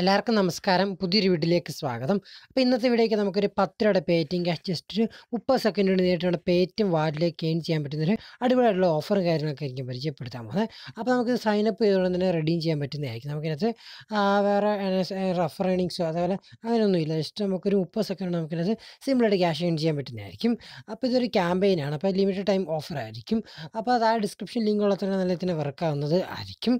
എല്ലാവർക്കും നമസ്കാരം. പുതിയൊരു വീട്ടിലേക്ക് സ്വാഗതം. അപ്പോൾ ഇന്നത്തെ വീഡിയോയ്ക്ക് നമുക്കൊരു പത്ത് രൂപയുടെ പേറ്റിംഗ് ക്യാഷ് ജസ്റ്റ് ഒരു മുപ്പത് സെക്കൻഡ് കൊണ്ട് നേരിട്ട് പേറ്റും വാർഡിലേക്ക് ഏൺ ചെയ്യാൻ പറ്റുന്നൊരു അടിപൊളിയായിട്ടുള്ള ഓഫറും കാര്യങ്ങളൊക്കെ ആയിരിക്കും പരിചയപ്പെടുത്താൻ പോകുന്നത്. അപ്പോൾ നമുക്ക് സൈനപ്പ് ചെയ്തുകൊണ്ട് തന്നെ റെഡീം ചെയ്യാൻ പറ്റുന്നതായിരിക്കും. നമുക്കിനകത്ത് വേറെ റഫർ ഏണിങ്സോ അതേപോലെ അങ്ങനെയൊന്നുമില്ല. ജസ്റ്റ് നമുക്കൊരു മുപ്പത് സെക്കൻഡ് നമുക്കിനകത്ത് സിമ്പിളായിട്ട് ക്യാഷ് ഏൺ ചെയ്യാൻ പറ്റുന്നതായിരിക്കും. അപ്പോൾ ഇതൊരു ക്യാമ്പയിനാണ് അപ്പോൾ ലിമിറ്റഡ് ടൈം ഓഫർ ആയിരിക്കും. അപ്പോൾ അത് ആ ഡിസ്ക്രിപ്ഷൻ ലിങ്ക് ഉള്ള തന്നെ നല്ല തന്നെ വർക്ക് ആവുന്നത് ആയിരിക്കും.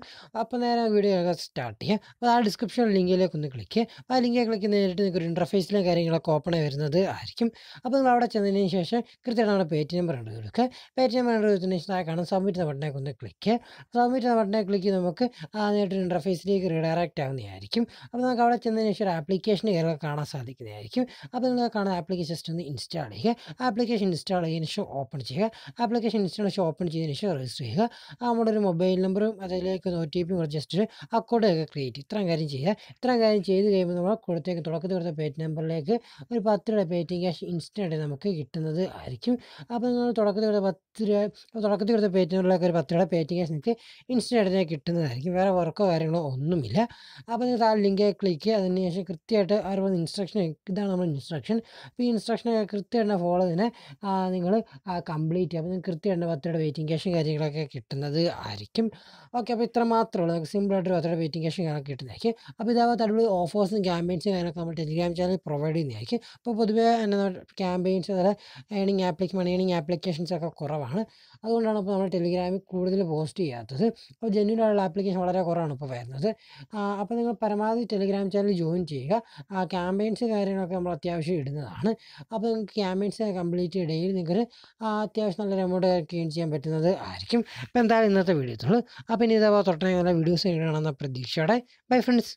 അപ്പോൾ നേരെ വീഡിയോ സ്റ്റാർട്ട് ചെയ്യാം. അപ്പോൾ ആ ഡിസ്ക്രിപ്ഷൻ ലിങ്കിലേക്ക് ഒന്ന് ക്ലിക്ക്. ആ ലിങ്കിൽ ക്ലിക്ക് നേരിട്ട് നിങ്ങൾക്ക് ഒരു ഇന്റർഫേസിലെ കാര്യങ്ങളൊക്കെ ഓപ്പൺ ആയി വരുന്നത് ആയിരിക്കും. അപ്പോൾ നിങ്ങൾ അവിടെ ചെന്നതിന് ശേഷം കൃത്യമായിട്ട് നമ്മുടെ പേറ്റ് നമ്പർ ഉണ്ട് കൊടുക്കുക. പേറ്റ് നമ്പർ കണ്ടു കൊടുത്തതിന് ശേഷം കാണാൻ സബ്മിറ്റ് എന്ന ബട്ടനേക്ക് ഒന്ന് ക്ലിക്ക് സബ്മിറ്റ് എന്ന ബട്ടനെ ക്ലിക്ക് ചെയ്ത് നമുക്ക് ആ നേരിട്ട് ഇന്റർഫേസിലേക്ക് റീഡയറക്റ്റ് ആവുന്നതായിരിക്കും. അപ്പോൾ നമുക്ക് അവിടെ ചെന്നതിന് ശേഷം ഒരു ആപ്ലിക്കേഷൻ കാര്യങ്ങളൊക്കെ കാണാൻ സാധിക്കുന്നതായിരിക്കും. അപ്പോൾ നിങ്ങൾ കാണാൻ ആപ്ലിക്കേഷൻ ജസ്റ്റ് ഒന്ന് ഇൻസ്റ്റാൾ ചെയ്യുക. ആപ്ലിക്കേഷൻ ഇൻസ്റ്റാൾ ചെയ്തതിന് ശേഷം ഓപ്പൺ ചെയ്യുക. ആപ്ലിക്കേഷൻ ഇൻസ്റ്റാൾ ശേഷം ഓപ്പൺ ചെയ്തതിന് ശേഷം രജിസ്റ്റർ ചെയ്യുക. നമ്മുടെ ഒരു മൊബൈൽ നമ്പറും അതിലേക്ക് ഒ ടി പിയും ജസ്റ്റ് ഒരു അക്കൗണ്ട് ഒക്കെ ക്രിയേറ്റ് ഇത്രയും കാര്യം ചെയ്യുക. ഇത്രയും കാര്യം ചെയ്ത് കഴിയുമ്പോൾ നമ്മൾ കൊടുത്തേക്ക് തുടക്കത്തിൽ കൊടുത്ത പേറ്റ് നമ്പറിലേക്ക് ഒരു പത്ത് രൂപ പേറ്റിംഗ് ക്യാഷ് ഇൻസ്റ്റന്റ് നമുക്ക് കിട്ടുന്നത് ആയിരിക്കും. അപ്പോൾ നിങ്ങൾ തുടക്കത്തിൽ കൊടുത്ത പത്ത് രൂപ തുടക്കത്തിൽ കൊടുത്ത പേറ്റ് നമ്പറിലേക്ക് ഒരു പത്ത് രൂപ പേറ്റിംഗ് ക്യാഷ് നിങ്ങൾക്ക് ഇൻസ്റ്റന്റ് കിട്ടുന്നതായിരിക്കും. വേറെ വർക്കോ കാര്യങ്ങളോ ഒന്നുമില്ല. അപ്പോൾ നിങ്ങൾ ആ ലിങ്ക് ക്ലിക്ക് ചെയ്യുക അതിന് ശേഷം കൃത്യമായിട്ട് അവർ ഇൻസ്ട്രക്ഷൻ ഇതാണ് നമ്മൾ ഇൻസ്ട്രക്ഷൻ അപ്പോൾ ഈ ഇൻസ്ട്രക്ഷൻ കൃത്യമായിട്ട് ഫോളോ തന്നെ നിങ്ങൾ കംപ്ലീറ്റ് ചെയ്യുക. അപ്പോൾ നിങ്ങൾക്ക് കൃത്യമായിട്ട് പത്ത് രൂപ വെയിറ്റിംഗ് ക്യാഷും കാര്യങ്ങളൊക്കെ കിട്ടുന്നത് ആയിരിക്കും. ഓക്കെ അപ്പോൾ ഇത്ര മാത്രമേ ഉള്ളൂ. നമുക്ക് സിമ്പിളായിട്ട് പത്ത് രൂപ വെയിറ്റിംഗ് ക്യാഷും കാര്യങ്ങളൊക്കെ കിട്ടുന്നതായിരിക്കും അപ്പോൾ അടിപൊളി ഓഫേഴ്സും ക്യാമ്പയിൻസും കാര്യങ്ങളൊക്കെ നമ്മൾ ടെലിഗ്രാം ചാനൽ പ്രൊവൈഡ് ചെയ്യുന്നതായിരിക്കും. അപ്പോൾ പൊതുവേ എന്നാ ക്യാമ്പയിൻസ് അതുപോലെ earning application money earning applications ഒക്കെ കുറവാണ്. അതുകൊണ്ടാണ് ഇപ്പോൾ നമ്മൾ ടെലിഗ്രാമിൽ കൂടുതൽ പോസ്റ്റ് ചെയ്യാത്തത്. അപ്പോൾ ജെന്യൂൻ ആയുള്ള ആപ്ലിക്കേഷൻ വളരെ കുറവാണ് ഇപ്പോൾ വരുന്നത്. അപ്പോൾ നിങ്ങൾ പരമാവധി ടെലിഗ്രാം ചാനൽ ജോയിൻ ചെയ്യുക. ക്യാമ്പയിൻസ് കാര്യങ്ങളൊക്കെ നമ്മൾ അത്യാവശ്യം ഇടുന്നതാണ്. അപ്പോൾ നിങ്ങൾക്ക് ക്യാമ്പയിൻസ് കംപ്ലീറ്റ് ഇടയിൽ നിങ്ങൾക്ക് അത്യാവശ്യം നല്ലൊരു എമൗണ്ട് ഗെയിൻ ചെയ്യാൻ പറ്റുന്നത് ആയിരിക്കും. അപ്പോൾ എന്തായാലും ഇന്നത്തെ വീഡിയോ എത്തുള്ളൂ അപ്പോൾ ഇനി ഇതേപോലെ തൊട്ടേ വീഡിയോസ് കാണുന്ന പ്രതീക്ഷയോടെ. Bye friends